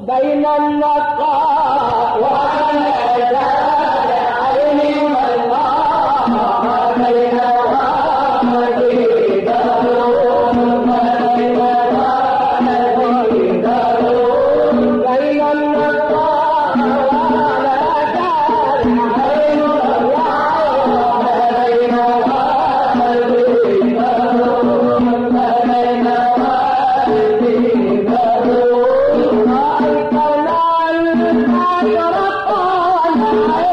بين النقاء والأجال